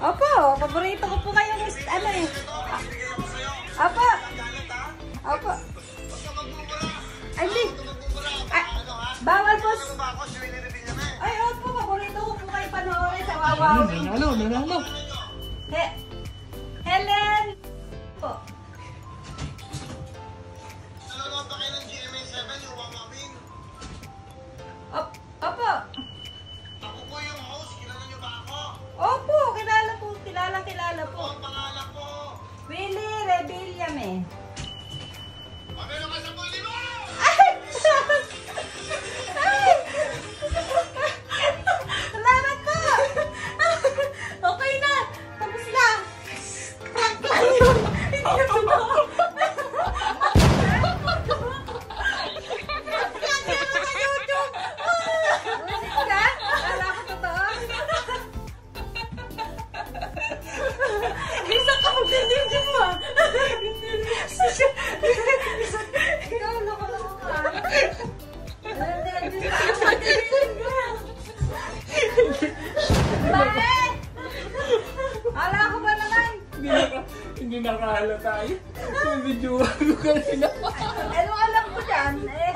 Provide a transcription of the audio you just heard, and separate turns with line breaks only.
Opo, paborito ko po kayong bawal po. Ay, opo, paborito ko po kayo panoorin sa Wawaw.
Nanalo, nanalo.
He Helen! Po. Op, opo.
Ako po yung host, kilala niyo ba ako?
Opo, kilala po, kilala kilala po.
Ang pangalan ko.
Willie Rebelliam eh.
Pamelo
hindi nakahala tayo. Yung video ko kanina.
Ano alam ko dyan? Eh,